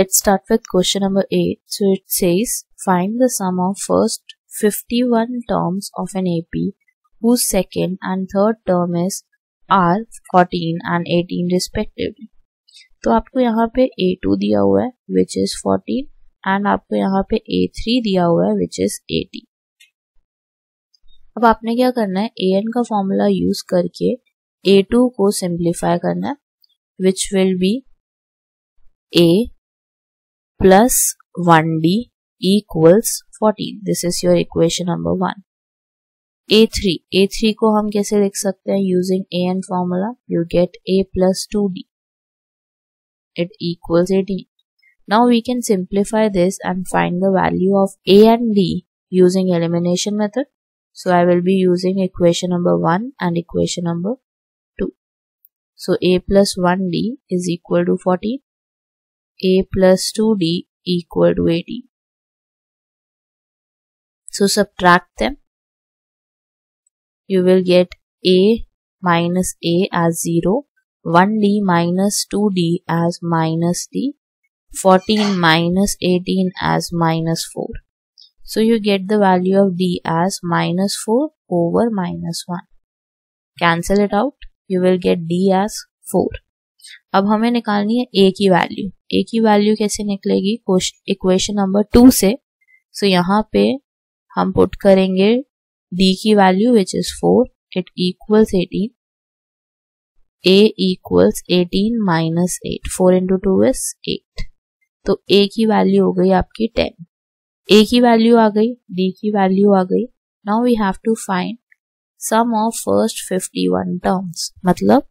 Let's start with question number 8. So it says find the sum of first 51 terms of an AP whose second and third term is R 14 and 18 respectively. तो आपको यहाँ पे A2 दिया हुआ है which is 14 and आपको यहाँ पे A3 दिया हुआ है which is 18. अब आपने क्या करना है एन का फॉर्मूला यूज़ करके A2 को सिंप्लीफाई करना है which will be A plus 1D equals 14. This is your equation number 1. A3. A3 को हम कैसे लिख सकते हैं using AN formula? You get A plus 2D. It equals 18. Now we can simplify this and find the value of A and D using elimination method. So I will be using equation number 1 and equation number 2. So A plus 1D is equal to 14 a plus 2d equal to 18. So subtract them. You will get a minus a as 0, 1d minus 2d as minus d, 14 minus 18 as minus 4. So you get the value of d as minus 4 over minus 1. Cancel it out. You will get d as 4. अब हमें निकालनी है ए की value ए की value कैसे निकलेगी? Equation number two से सो. So, यहाँ पे हम पुट करेंगे डी की value which is four it equals eighteen a equals eighteen minus eight four into two is eight तो ए की वैल्यू हो गई आपकी टेन ए की वैल्यू आ गई डी की वैल्यू आ गई. Now we have to find sum of first fifty one terms मतलब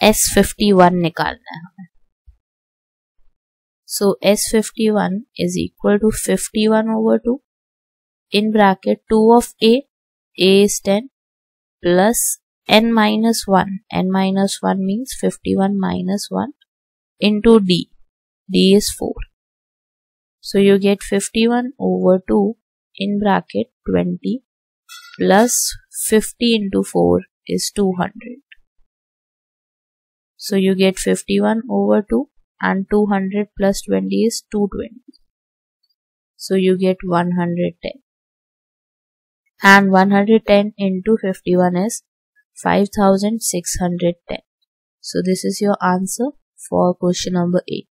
एस फिफ्टी वन निकालना है हमें। So S fifty one is equal to fifty one over two in bracket two of a as ten plus n minus one n minus one means fifty one minus one into d d is four so you get fifty one over two in bracket twenty plus fifty into four is two hundred So you get 51 over 2 and 200 plus 20 is 220. So you get 110. And 110 into 51 is 5610. So this is your answer for question number 8.